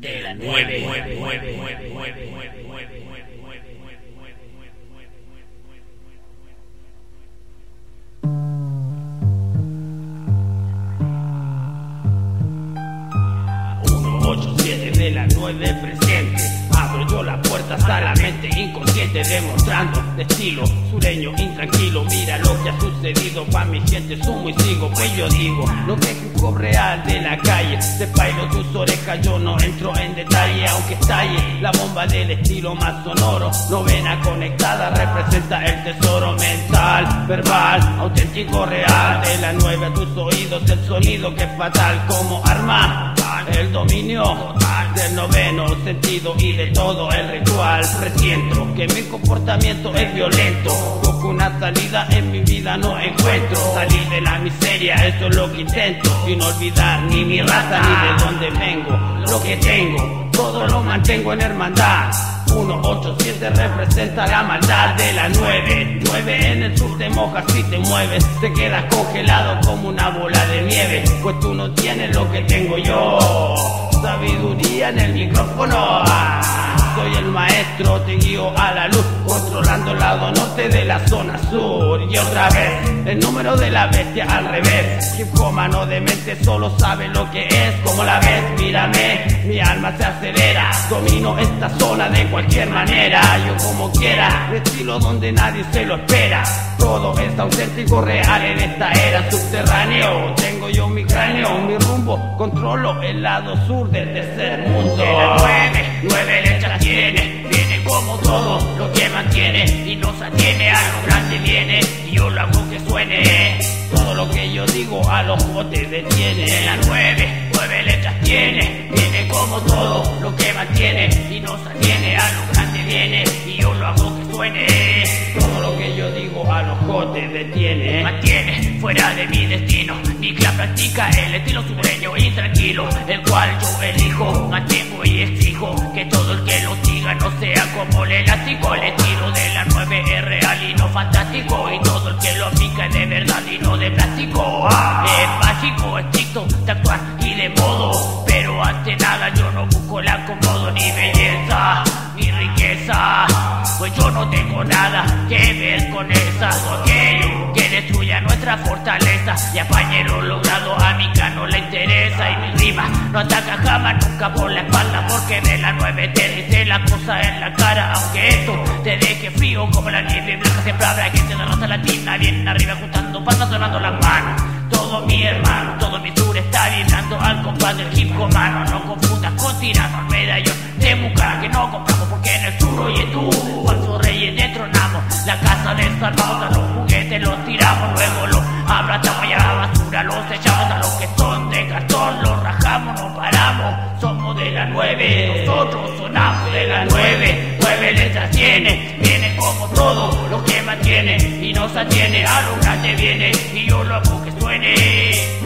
de la nueve. Uno, ocho, siete de la nueve presente. Abro yo la puerta hasta la mente inconsciente, demostrando de estilo sureño intranquilo. Mira lo que ha sucedido, pa' mi gente sumo y sigo. Pues yo digo, lo que juzgo real de la calle. Te bailo tus orejas, yo no entro en detalle, aunque estalle la bomba del estilo más sonoro. Novena conectada representa el tesoro mental, verbal, auténtico, real. De la nueve a tus oídos, el sonido que es fatal como arma. Del noveno sentido y de todo el ritual. Presiento que mi comportamiento es violento. Busco una salida en mi vida, no encuentro. Salir de la miseria, eso es lo que intento. Sin olvidar ni mi raza ni de dónde vengo. Lo que tengo, todo lo mantengo en hermandad. 187 representa la maldad de la 9 9 en el sur te mojas si te mueves. Te quedas congelado como una bola de nieve. Pues tú no tienes lo que tengo yo. Sabiduría en el micrófono Soy el maestro, te guío a la luz Controlando el lado norte de la zona sur. Y otra vez, el número de la bestia al revés. Hip mano de mente solo sabe lo que es. Como la ves, mírame, mi alma se acelera. Domino esta zona de cualquier manera. Yo como quiera, estilo donde nadie se lo espera. Todo es auténtico, real en esta era subterráneo. Tengo yo mi cráneo, mi Controlo el lado sur del tercer mundo. Nueve, nueve letras tiene Viene como todo lo que mantiene Y nos atiene a lo grande viene Y yo lo hago que suene. Todo lo que yo digo a los botes detiene. La nueve, nueve letras tiene Viene como todo lo que mantiene Y nos atiene a lo grande viene Y yo lo hago que suene. Todo lo que yo digo a los botes detiene. Mantiene fuera de mi destino practica el estilo sureño intranquilo El cual yo elijo, mantengo y exijo Que todo el que lo siga no sea como el elástico. El estilo de la 9 es real y no fantástico Y todo el que lo aplica es de verdad y no de plástico. Es básico, estricto, de actuar y de modo Pero ante nada yo no busco el acomodo ni belleza ni riqueza Pues yo no tengo nada que ver con esa nuestra fortaleza. Y apañe lo logrado a mi no le interesa. Y mi rima no ataca jamás nunca por la espalda Porque de la nueve te dice la cosa en la cara. Aunque esto te deje frío como la nieve blanca Siempre habrá gente de raza latina. Bien arriba juntando palmas sonando las manos. Todo mi hermano, todo mi sur está vibrando al compás del hip mano. No confundas con tirano, el medallón de mucara que no compramos porque en el sur oye tú, falsos reyes detronamos. La casa desarmamos, a los juguetes los tiramos, luego los la nueve, nosotros sonamos de la nueve. Nueve letras tiene, viene como todo lo que mantiene y nos atiene. A lo grande viene y yo lo hago que suene.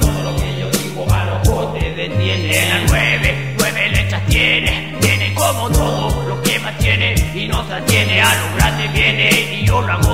Todo lo que yo digo a los botes detiene. La nueve, nueve letras tiene, viene como todo lo que mantiene y nos atiene. A lo grande viene y yo lo hago.